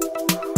Bye.